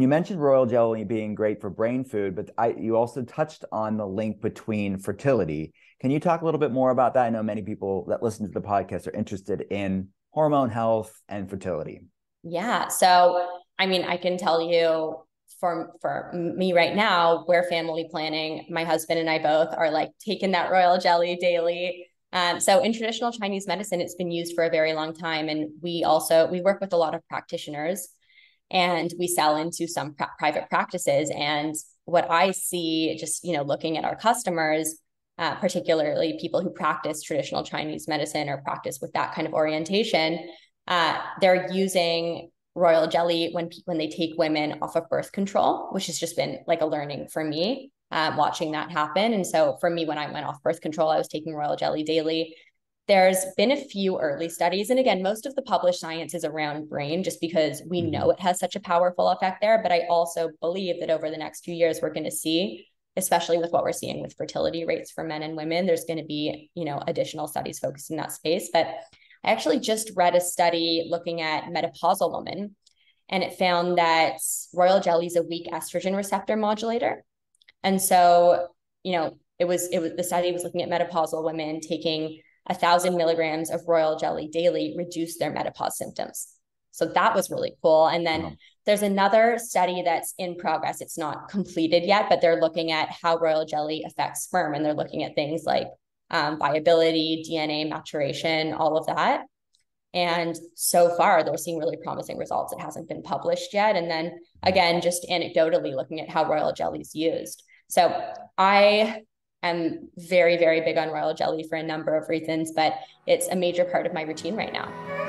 And you mentioned royal jelly being great for brain food, but I, you also touched on the link between fertility. Can you talk a little bit more about that? I know many people that listen to the podcast are interested in hormone health and fertility. Yeah. So, I mean, I can tell you for for me right now, we're family planning. My husband and I both are like taking that royal jelly daily. Um, so in traditional Chinese medicine, it's been used for a very long time, and we also we work with a lot of practitioners and we sell into some pr- private practices. And what i see just you know looking at our customers uh, particularly people who practice traditional chinese medicine or practice with that kind of orientation uh, they're using royal jelly when when they take women off of birth control which has just been like a learning for me uh, watching that happen. And so for me when i went off birth control i was taking royal jelly daily there's been a few early studies. And again, most of the published science is around brain just because we mm-hmm. know it has such a powerful effect there. But I also believe that over the next few years, we're going to see, especially with what we're seeing with fertility rates for men and women, there's going to be, you know, additional studies focused in that space. But I actually just read a study looking at menopausal women, and it found that royal jelly is a weak estrogen receptor modulator. And so, you know, it was it was the study was looking at menopausal women taking a thousand milligrams of royal jelly daily reduced their menopause symptoms. So that was really cool. And then wow. there's another study that's in progress. It's not completed yet, but they're looking at how royal jelly affects sperm and they're looking at things like um, viability, DNA maturation, all of that. And so far, they're seeing really promising results. It hasn't been published yet. And then again, just anecdotally looking at how royal jelly is used. So I am very, very big on royal jelly for a number of reasons, but it's a major part of my routine right now.